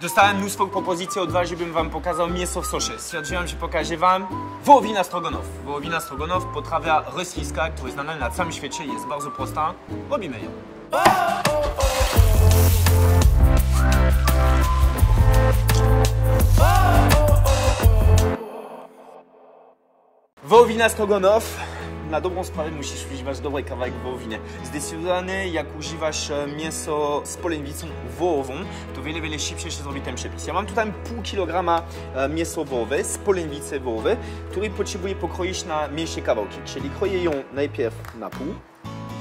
Dostałem mnóstwo propozycji od was, żebym wam pokazał mięso w sosie. Stwierdziłem, że pokażę wam wołowina stroganow. Wołowina stroganow, potrawa rosyjska, która jest znana na całym świecie, jest bardzo prosta. Robimy ją. Wołowina stroganow. Na dobrą sprawę musisz używać dobrej kawałek wołowiny. Zdecydowanie jak używasz e, mięso z polędwicą wołową, to wiele, wiele szybciej się zrobi ten przepis. Ja mam tutaj pół kilograma e, mięso wołowe z polędwicy wołowej, który potrzebuję pokroić na mniejsze kawałki. Czyli kroję ją najpierw na pół,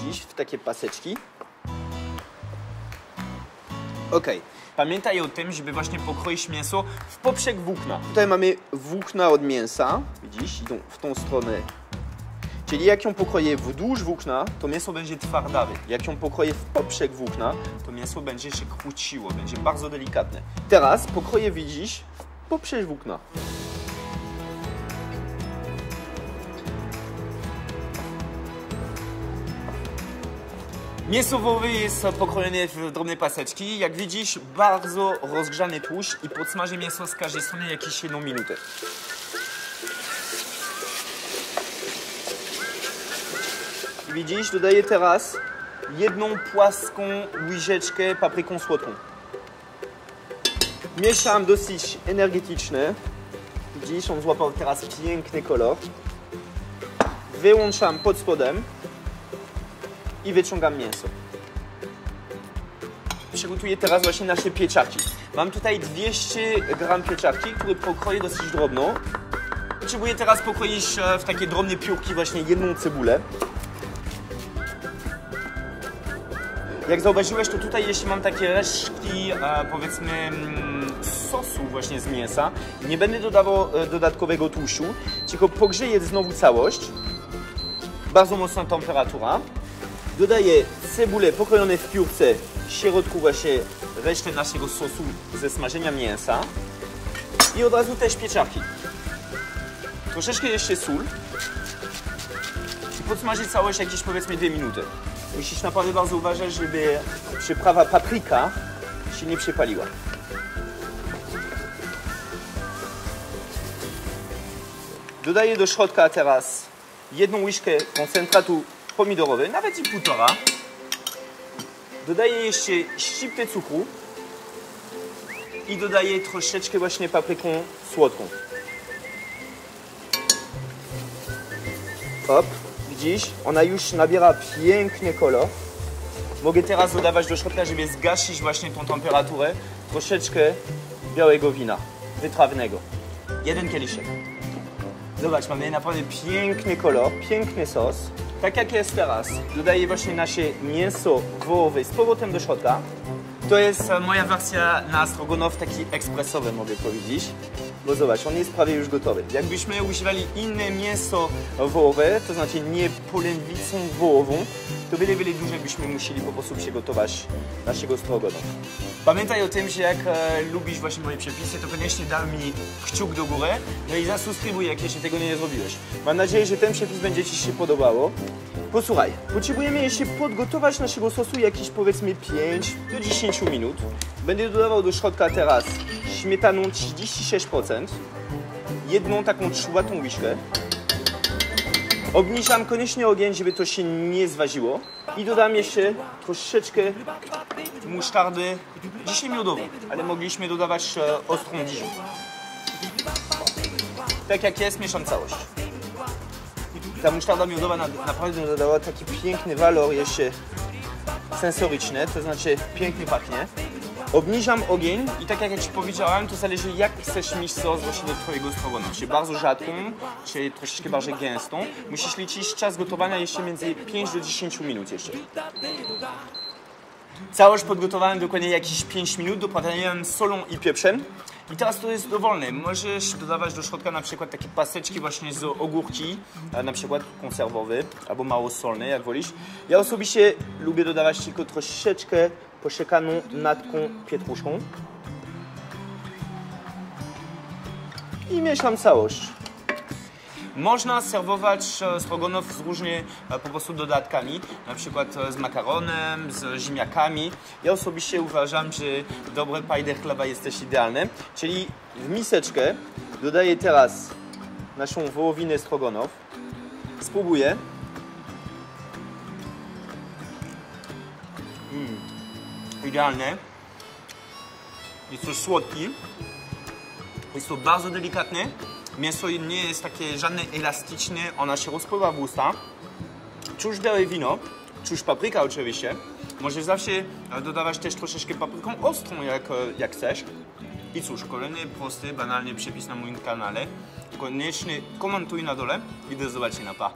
dziś w takie paseczki. Ok. Pamiętaj o tym, żeby właśnie pokroić mięso w poprzek włókna. Tutaj mamy włókna od mięsa, widzisz, idą w tą stronę. Czyli jak ją pokroję wzdłuż włókna, to mięso będzie twardawe. Jak ją pokroję w poprzek włókna, to mięso będzie się króciło, będzie bardzo delikatne. Teraz pokroję, widzisz, w poprzek włókna. Mięso wołowe jest pokrojone w drobne paseczki. Jak widzisz, bardzo rozgrzany tłuszcz i podsmażę mięso z każdej strony jakieś jedną minutę. Widzisz, dodaję teraz jedną płaską łyżeczkę papryką słodką. Mieszam dosyć energetyczne. Widzisz, on złapał teraz piękny kolor. Wyłączam pod spodem i wyciągam mięso. Przygotuję teraz właśnie nasze pieczarki. Mam tutaj 200 gram pieczarki, które pokroję dosyć drobno. Potrzebuję teraz pokroić e, w takie drobne piórki właśnie jedną cebulę. Jak zauważyłeś, to tutaj jeśli mam takie resztki, e, powiedzmy, mm, sosu właśnie z mięsa, nie będę dodawał e, dodatkowego tłuszczu, tylko pogrzeję znowu całość. Bardzo mocna temperatura. Dodaję cebulę pokrojone w piórce, w środku właśnie resztę naszego sosu ze smażenia mięsa i od razu też pieczarki. Troszeczkę jeszcze sól i podsmażyć całość jakieś powiedzmy 2 minuty. Musisz naprawdę bardzo uważać, żeby przyprawa papryka się nie przepaliła. Dodaję do środka teraz jedną łyżkę koncentratu pomidorowy, nawet i półtora. Dodaję jeszcze szczyptę cukru i dodaję troszeczkę właśnie papryką słodką. Hop, widzisz, ona już nabiera piękny kolor. Mogę teraz dodawać do środka, żeby zgasić właśnie tą temperaturę, troszeczkę białego wina, wytrawnego. Jeden kieliszek. Zobacz, mamy naprawdę piękny kolor, piękny sos. Tak jak jest teraz, dodaję właśnie nasze mięso wołowe z powrotem do środka. To jest e, moja wersja na stroganow taki ekspresowy, mogę powiedzieć. Bo zobacz, on jest prawie już gotowy. Jakbyśmy używali inne mięso wołowe, to znaczy nie polędwicą wołową, to wiele, wiele dłużej byśmy musieli po prostu przygotować naszego stroganow. Pamiętaj o tym, że jak e, lubisz właśnie moje przepisy, to koniecznie daj mi kciuk do góry, no i zasubskrybuj, jak jeszcze tego nie zrobiłeś. Mam nadzieję, że ten przepis będzie Ci się podobało. Posłuchaj, potrzebujemy jeszcze podgotować naszego sosu jakieś powiedzmy 5 do 10 minut. Będę dodawał do środka teraz śmietaną 36%, jedną taką czułatą łyżkę. Obniżam koniecznie ogień, żeby to się nie zważyło. I dodam jeszcze troszeczkę musztardy, dzisiaj miodową, ale mogliśmy dodawać ostrą Dijon. Tak jak jest, mieszam całość. Ta musztarda miodowa na, naprawdę dodała taki piękny walor jeszcze sensoryczny, to znaczy pięknie pachnie. Obniżam ogień i tak jak ja Ci powiedziałem, to zależy jak chcesz mieć sos właśnie do Twojego. Czy bardzo rzadką, czy troszeczkę bardziej gęstą. Musisz liczyć czas gotowania jeszcze między 5 do 10 minut jeszcze. Całość podgotowałem dokładnie jakieś 5 minut, doprawiałem solą i pieprzem. I teraz to jest dowolne. Możesz dodawać do środka na przykład takie paseczki właśnie z ogórki, a na przykład konserwowy albo mało solny, jak wolisz. Ja osobiście lubię dodawać tylko troszeczkę posiekaną natką pietruszką. I mieszam całość. Można serwować e, stroganow z różnymi e, po prostu dodatkami, na przykład e, z makaronem, z ziemniakami. Ja osobiście uważam, że dobre pajdę chleba jest też idealne. Czyli w miseczkę dodaję teraz naszą wołowinę stroganow. Spróbuję. Mm. Idealne. Jest to słodki. Jest to bardzo delikatne. Mięso nie jest takie żadne elastyczne, ona się rozpływa w usta. Czuć białe wino, czuć papryka oczywiście. Możesz zawsze e, dodawać też troszeczkę papryką ostrą, jak, e, jak chcesz. I cóż, kolejny prosty, banalny przepis na moim kanale. Koniecznie komentuj na dole i do zobaczenia, pa!